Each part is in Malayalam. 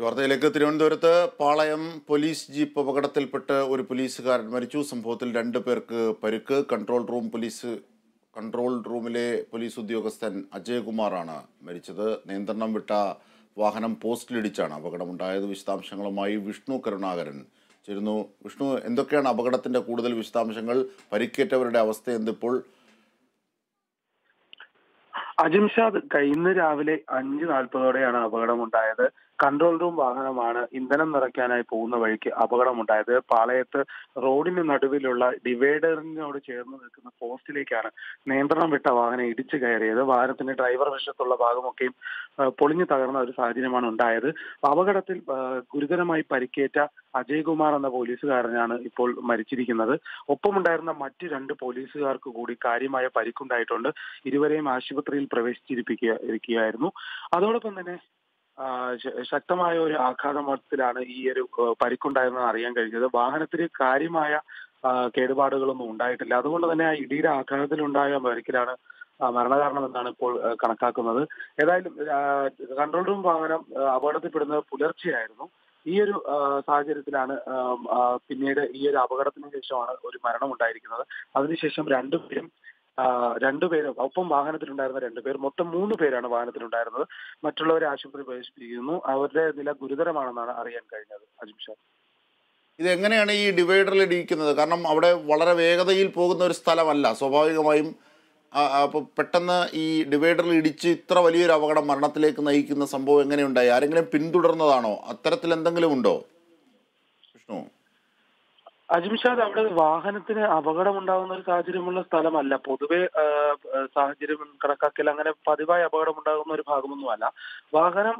വാർത്തയിലേക്ക് തിരുവനന്തപുരത്ത് പാളയം പോലീസ് ജീപ്പ് അപകടത്തിൽപ്പെട്ട് ഒരു പോലീസുകാരൻ മരിച്ചു. സംഭവത്തിൽ രണ്ട് പേർക്ക് പരുക്ക്. കൺട്രോൾ റൂം പോലീസ് കൺട്രോൾ റൂമിലെ പോലീസ് ഉദ്യോഗസ്ഥൻ അജയകുമാറാണ് മരിച്ചത്. നിയന്ത്രണം വിട്ട വാഹനം പോസ്റ്റിലിടിച്ചാണ് അപകടമുണ്ടായത്. വിശദാംശങ്ങളുമായി വിഷ്ണു കരുണാകരൻ ചേരുന്നു. വിഷ്ണു എന്തൊക്കെയാണ് അപകടത്തിന്റെ കൂടുതൽ വിശദാംശങ്ങൾ? പരിക്കേറ്റവരുടെ അവസ്ഥ എന്തിപ്പോൾ? അജിംഷാദ് കഴിഞ്ഞ രാവിലെ അഞ്ച് നാൽപ്പതോടെയാണ് അപകടമുണ്ടായത്. കൺട്രോൾ റൂം വാഹനമാണ് ഇന്ധനം നിറയ്ക്കാനായി പോകുന്ന വഴിക്ക് അപകടമുണ്ടായത്. പാളയത്ത് റോഡിന് നടുവിലുള്ള ഡിവൈഡറിനോട് ചേർന്ന് നിൽക്കുന്ന പോസ്റ്റിലേക്കാണ് നിയന്ത്രണം വിട്ട വാഹനം ഇടിച്ചു കയറിയത്. വാഹനത്തിന്റെ ഡ്രൈവർ വശത്തുള്ള ഭാഗമൊക്കെയും പൊളിഞ്ഞു തകർന്ന ഒരു സാഹചര്യമാണ് ഉണ്ടായത്. അപകടത്തിൽ ഗുരുതരമായി പരിക്കേറ്റ അജയ്കുമാർ എന്ന പോലീസുകാരനാണ് ഇപ്പോൾ മരിച്ചിരിക്കുന്നത്. ഒപ്പമുണ്ടായിരുന്ന മറ്റ് രണ്ട് പോലീസുകാർക്ക് കൂടി കാര്യമായ പരിക്കുണ്ടായിട്ടുണ്ട്. ഇരുവരെയും ആശുപത്രിയിൽ പ്രവേശിച്ചിരിപ്പിക്കുക ഇരിക്കുകയായിരുന്നു. അതോടൊപ്പം തന്നെ ശക്തമായ ഒരു ആഘാതമത്തിലാണ് ഈ ഒരു പരിക്കുണ്ടായിരുന്നത് അറിയാൻ കഴിഞ്ഞത്. വാഹനത്തിന് കാര്യമായ കേടുപാടുകളൊന്നും ഉണ്ടായിട്ടില്ല. അതുകൊണ്ട് തന്നെ ആ ഇടിയുടെ ആഘാതത്തിലുണ്ടായ പരിക്കിലാണ് മരണകാരണം എന്നാണ് ഇപ്പോൾ കണക്കാക്കുന്നത്. ഏതായാലും കൺട്രോൾ റൂം വാഹനം അപകടത്തിൽപ്പെടുന്നത് പുലർച്ചെയായിരുന്നു. ഈ ഒരു സാഹചര്യത്തിലാണ് പിന്നീട് ഈ ഒരു അപകടത്തിന് ശേഷമാണ് ഒരു മരണം ഉണ്ടായിരിക്കുന്നത് അതിനുശേഷം രണ്ടുപേരും രണ്ടുപേരും ഒപ്പം വാഹനത്തിലുണ്ടായിരുന്ന രണ്ടുപേർ മൊത്തം മൂന്ന് പേരാണ് വാഹനത്തിലുണ്ടായിരുന്നത്. മറ്റുള്ളവരെ ആശുപത്രിയിൽ പ്രവേശിപ്പിക്കുന്നു അവരുടെ നില ഗുരുതരമാണെന്നാണ് അറിയാൻ കഴിഞ്ഞത്. അജിംഷാ ഇത് എങ്ങനെയാണ് ഈ ഡിവൈഡറിൽ ഇടിക്കുന്നത് കാരണം അവിടെ വളരെ വേഗതയിൽ പോകുന്ന ഒരു സ്ഥലമല്ല. സ്വാഭാവികമായും അപ്പോൾ പെട്ടെന്ന് ഈ ഡിവൈഡറിൽ ഇടിച്ച് ഇത്ര വലിയൊരു അപകടം മരണത്തിലേക്ക് നയിക്കുന്ന സംഭവം എങ്ങനെയുണ്ടായി? ആരെങ്കിലും പിന്തുടർന്നതാണോ? അത്തരത്തിൽ എന്തെങ്കിലും ഉണ്ടോ? വിഷ്ണു? അജിംഷാദ് അവിടെ വാഹനത്തിന് അപകടമുണ്ടാകുന്ന ഒരു സാഹചര്യമുള്ള സ്ഥലമല്ല. പൊതുവെ സാഹചര്യം കണക്കാക്കിയാൽ അങ്ങനെ പതിവായി അപകടമുണ്ടാകുന്ന ഒരു ഭാഗമൊന്നുമല്ല വാഹനം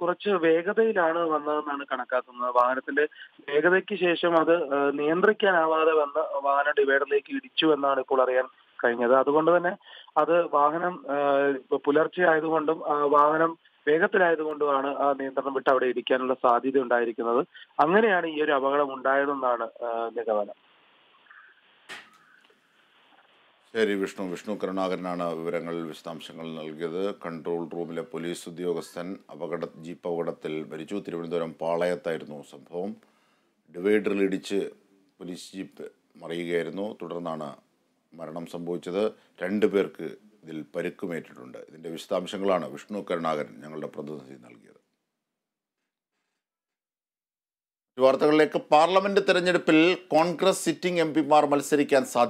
കുറച്ച് വേഗതയിലാണ് വന്നതെന്നാണ് കണക്കാക്കുന്നത്. വാഹനത്തിന്റെ വേഗതയ്ക്ക് ശേഷം അത് നിയന്ത്രിക്കാനാവാതെ വന്ന വാഹനം ഡിവൈഡറിലേക്ക് ഇടിച്ചു എന്നാണ് ഇപ്പോൾ അറിയാൻ കഴിഞ്ഞത്. അതുകൊണ്ട് തന്നെ അത് വാഹനം പുലർച്ചെ ആയതുകൊണ്ടും വാഹനം വേഗത്തിലായതുകൊണ്ടുമാണ് ആ നിയന്ത്രണം വിട്ട് അവിടെ ഇരിക്കാനുള്ള സാധ്യത ഉണ്ടായിരിക്കുന്നത്. അങ്ങനെയാണ് ഈ ഒരു അപകടം ഉണ്ടായതെന്നാണ് നിഗമനം ശരി വിഷ്ണു. വിഷ്ണു കരുണാകരനാണ് വിവരങ്ങൾ വിശദാംശങ്ങൾ നൽകിയത്. കൺട്രോൾ റൂമിലെ പോലീസ് ഉദ്യോഗസ്ഥൻ അപകട ജീപ്പ് അപകടത്തിൽ മരിച്ചു. തിരുവനന്തപുരം പാളയത്തായിരുന്നു സംഭവം. ഡിവൈഡറിൽ ഇടിച്ച് പോലീസ് ജീപ്പ് മറിയുകയായിരുന്നു. തുടർന്നാണ് മരണം സംഭവിച്ചത്. രണ്ടു പേർക്ക് ഇതിൽ പരുക്കുമേറ്റിട്ടുണ്ട്. ഇതിന്റെ വിശദാംശങ്ങളാണ് വിഷ്ണു കരുണാകരൻ ഞങ്ങളുടെ പ്രതിനിധി നൽകിയത്. വാർത്തകളിലേക്ക്. പാർലമെന്റ് തെരഞ്ഞെടുപ്പിൽ കോൺഗ്രസ് സിറ്റിംഗ് എം പിമാർ മത്സരിക്കാൻ സാധ്യത